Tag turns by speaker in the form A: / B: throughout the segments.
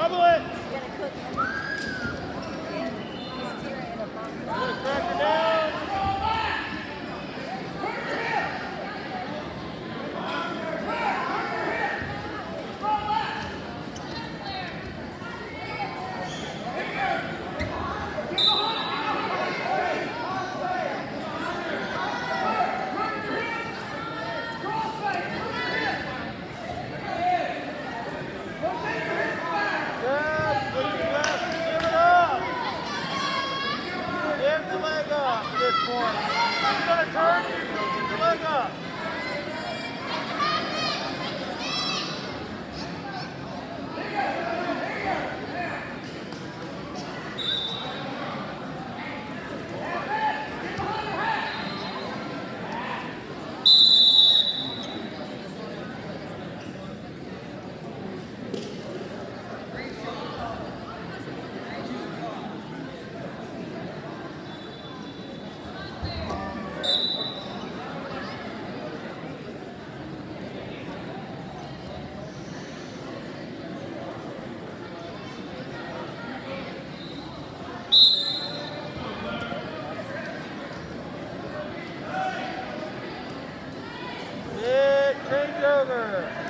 A: Double it! changeover.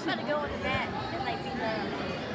B: I'm gonna go on the mat and like be the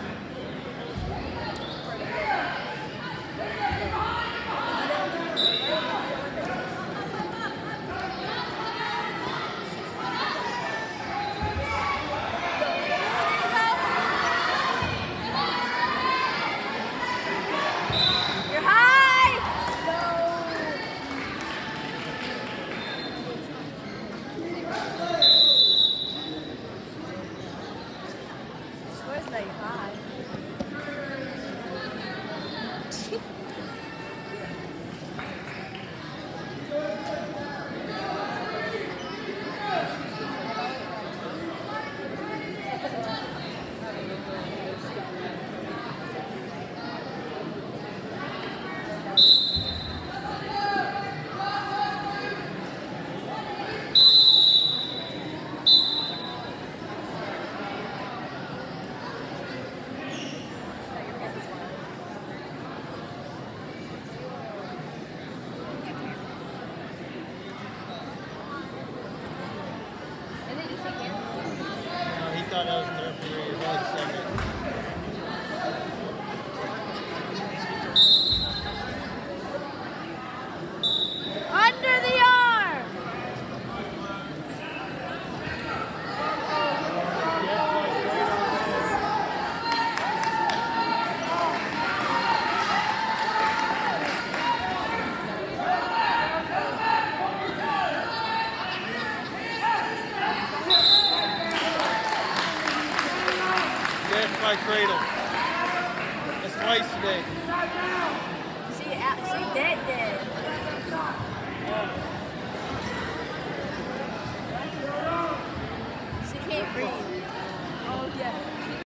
A: thought I was my cradle. That's twice today.